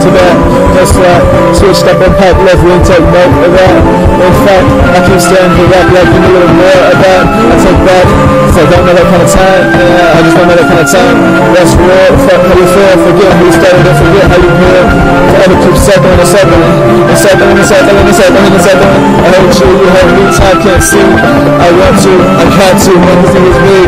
back That's. Uh, switched up on packed left, we take note of that. In fact, I keep staring the rap like me a little more of that. I take back, cause I don't know that kind of time. Yeah, I just don't know that kind of time. That's real. Fuck how you feel, forget who you started and forget how you feel. Forever keep circling and circling, and circling and circling and circling and circling. I hate you, you hate me, time can't see. I want to, I can't to, everything is me.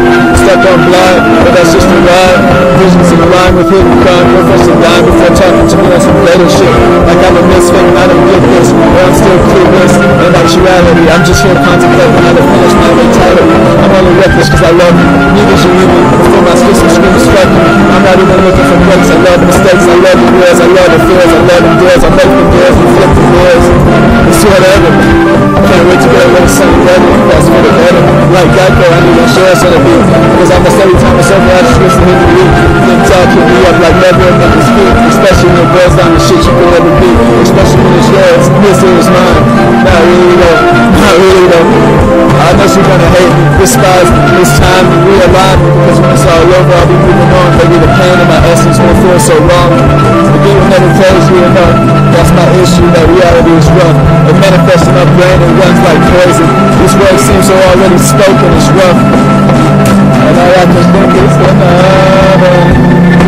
Stepped on blind, but that's just a ride. Visions in line with hidden crime, professor blind before talking to me on some later shit. Like I'm a misfit, I don't get this, but I'm still clueless. In actuality, I'm just here contemplating how to finish my mentality. I'm only reckless cause I love you. Neither you need me. My schism screams fuck. I'm not even looking for breaks. I love the mistakes. I love the wheels. I love the fears. I love the deals. I make the deals. We flip the wheels. It's whatever. Can't wait to get away sunny weather. That's better. Like Geico, I need insurance on the beat. Cause almost every time it's over, I just listen to the beat. Then talk to me up like never in the speak. Especially when it boils down to shit you could never be. Especially when it's yours. This is mine. Not really though. Not really though. I know she's gonna hate me, despise me. Time to realign me. Cause when it's all over, I'll be moving on. Baby, the pain in my essence won't feel so long. The beat will never close you enough. That's my issue, that reality is rough. It manifests in my brain and runs like poison. This word seems so already spoken, it's rough. And all I can think is another, another.